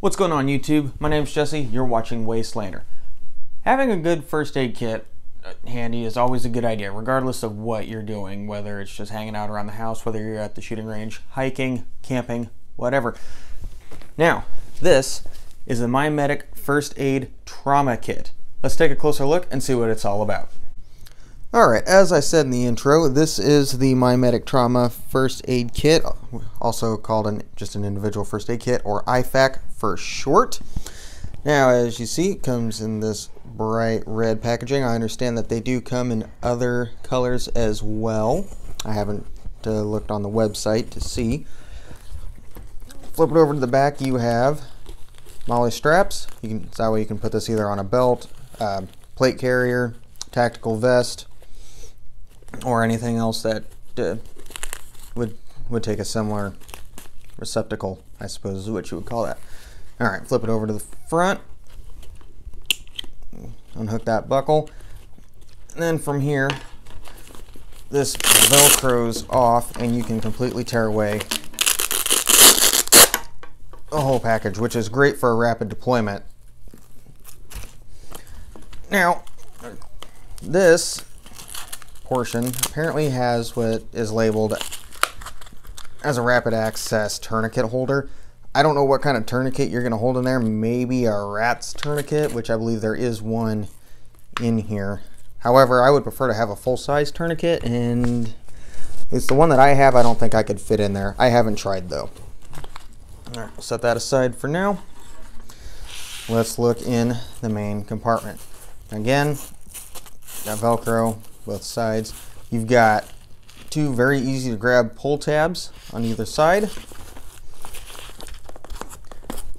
What's going on YouTube? My name's Jesse, you're watching Wastelander. Having a good first aid kit uh, handy is always a good idea, regardless of what you're doing, whether it's just hanging out around the house, whether you're at the shooting range, hiking, camping, whatever. Now, this is the MyMedic First Aid Trauma Kit. Let's take a closer look and see what it's all about. Alright, as I said in the intro, this is the MyMedic Trauma First Aid Kit, also called an, just an individual first aid kit, or IFAK for short. Now, as you see, it comes in this bright red packaging. I understand that they do come in other colors as well. I haven't uh, looked on the website to see. Flip it over to the back, you have MOLLE straps. You can, that way you can put this either on a belt, uh, plate carrier, tactical vest, or anything else that uh, would would take a similar receptacle, I suppose is what you would call that. All right, flip it over to the front. Unhook that buckle. And then from here, this velcros off and you can completely tear away the whole package, which is great for a rapid deployment. Now, this portion apparently has what is labeled as a rapid access tourniquet holder. I don't know what kind of tourniquet you're going to hold in there. Maybe a RATS tourniquet, which I believe there is one in here. However, I would prefer to have a full-size tourniquet, and it's the one that I have. I don't think I could fit in there. I haven't tried, though. All right, we'll set that aside for now. Let's look in the main compartment. Again, got Velcro both sides. You've got two very easy to grab pull tabs on either side.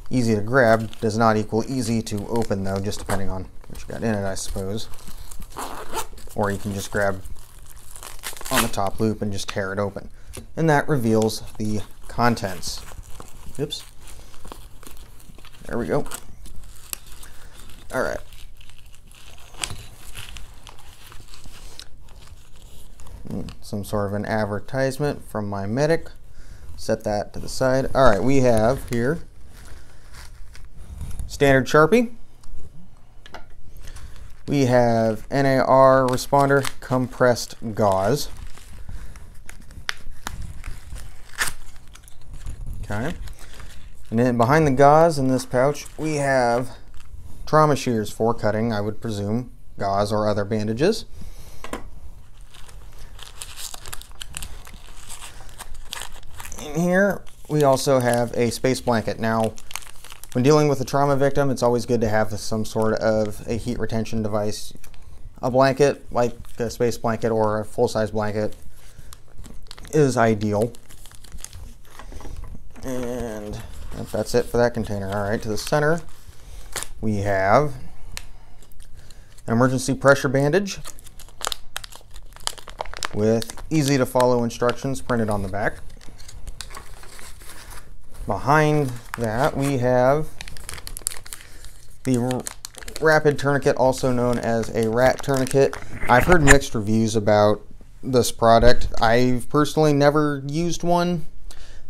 Easy to grab does not equal easy to open though, just depending on what you got in it, I suppose. Or you can just grab on the top loop and just tear it open. And that reveals the contents. Oops. There we go. All right. Some sort of an advertisement from MyMedic. Set that to the side. All right, we have here standard Sharpie. We have NAR responder compressed gauze. Okay. And then behind the gauze in this pouch, we have trauma shears for cutting, I would presume, gauze or other bandages. In here, we also have a space blanket. Now, when dealing with a trauma victim, it's always good to have some sort of a heat retention device. A blanket, like a space blanket or a full-size blanket, is ideal. And that's it for that container. All right, to the center, we have an emergency pressure bandage with easy to follow instructions printed on the back. Behind that, we have the Rapid Tourniquet, also known as a rat tourniquet. I've heard mixed reviews about this product. I've personally never used one.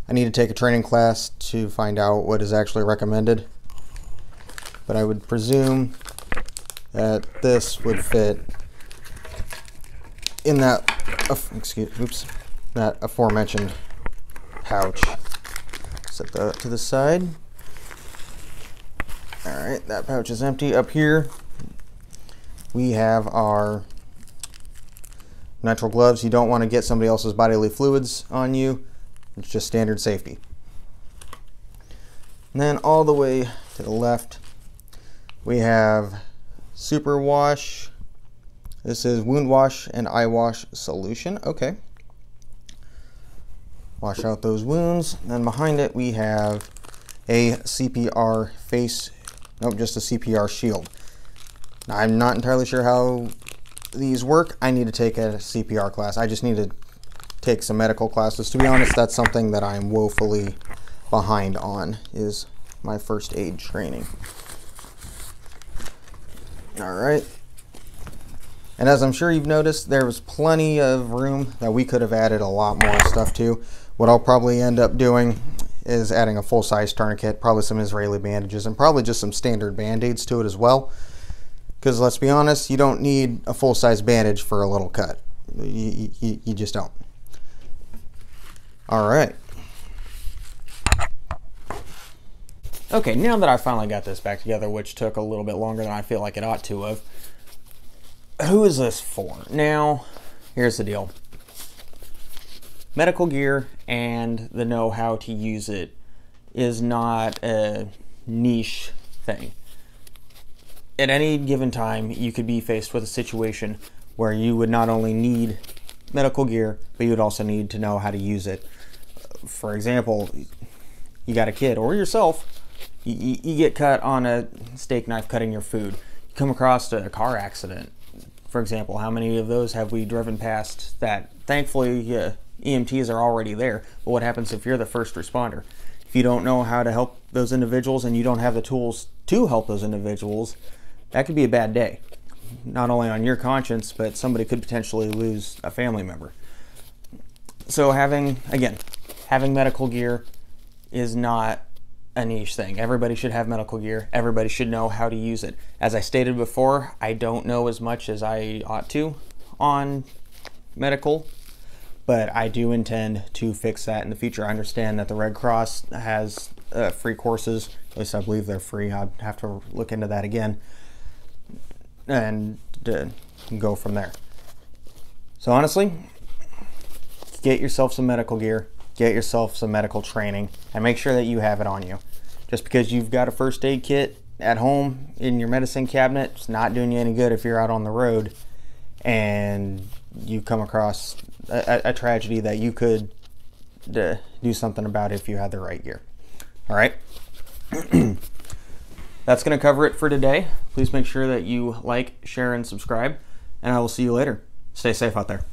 I need to take a training class to find out what is actually recommended. But I would presume that this would fit in that, excuse, oops, that aforementioned pouch. Set that to the side. All right, that pouch is empty. Up here, we have our nitrile gloves. You don't want to get somebody else's bodily fluids on you. It's just standard safety. And then all the way to the left, we have Super Wash. This is Wound Wash and Eye Wash Solution. Okay wash out those wounds. Then behind it we have a CPR face, nope, just a CPR shield. Now, I'm not entirely sure how these work. I need to take a CPR class. I just need to take some medical classes. To be honest, that's something that I'm woefully behind on, is my first aid training. All right. And as I'm sure you've noticed, there was plenty of room that we could have added a lot more stuff to. What I'll probably end up doing is adding a full size tourniquet, probably some Israeli bandages, and probably just some standard band aids to it as well. Because let's be honest, you don't need a full size bandage for a little cut. You, you, you just don't. All right. Okay, now that I finally got this back together, which took a little bit longer than I feel like it ought to have, who is this for? Now, here's the deal medical gear and the know how to use it is not a niche thing. At any given time, you could be faced with a situation where you would not only need medical gear, but you would also need to know how to use it. For example, you got a kid or yourself you, you get cut on a steak knife cutting your food. You come across a car accident, for example. How many of those have we driven past that? Thankfully, uh, EMTs are already there. But what happens if you're the first responder? If you don't know how to help those individuals and you don't have the tools to help those individuals, that could be a bad day. Not only on your conscience, but somebody could potentially lose a family member. So, having, again, having medical gear is not a niche thing. Everybody should have medical gear. Everybody should know how to use it. As I stated before, I don't know as much as I ought to on medical, but I do intend to fix that in the future. I understand that the Red Cross has uh, free courses. At least I believe they're free. I'd have to look into that again and uh, go from there. So honestly, get yourself some medical gear get yourself some medical training and make sure that you have it on you. Just because you've got a first aid kit at home in your medicine cabinet, it's not doing you any good if you're out on the road and you come across a, a tragedy that you could uh, do something about if you had the right gear. All right. That's going to cover it for today. Please make sure that you like, share, and subscribe, and I will see you later. Stay safe out there.